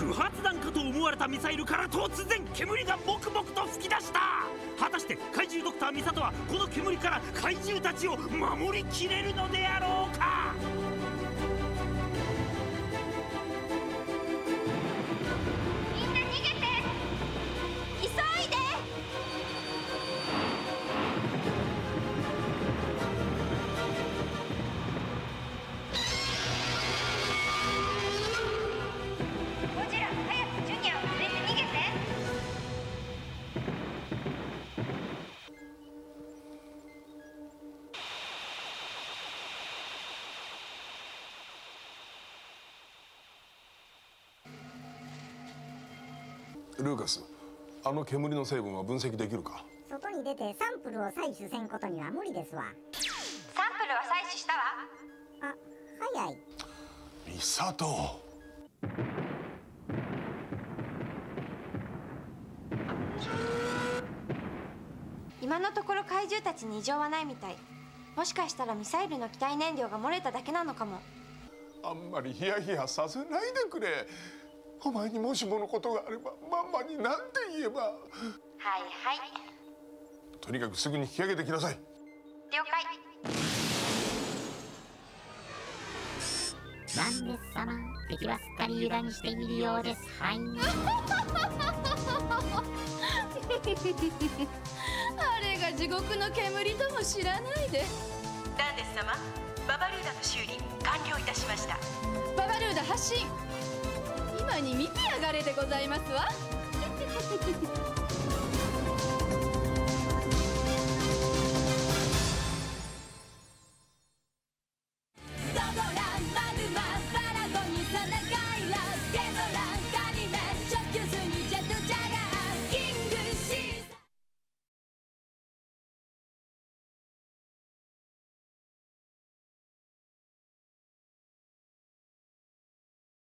不発弾かと思われたミサイルから突然煙がもくもくと噴き出した。果たして怪獣ドクターミサトはこの煙から怪獣たちを守りきれるのであろうか。ルーカスあの煙の成分は分析できるか？外に出てサンプルを採取せんことには無理ですわ。サンプルは採取したわ。あ早い。ミサト今のところ怪獣たちに異常はないみたい。もしかしたらミサイルの機体燃料が漏れただけなのかも。あんまりヒヤヒヤさせないでくれお前にもしものことがあればママに何て言えば。はいはい。とにかくすぐに引き上げてきなさい。了解。なんです様敵はすっかり油断しているようです。はい。あれが地獄の煙とも知らないで。ダンデス様ババルーダの修理完了いたしました。ババルーダ発進。今に見てやがれでございますわ。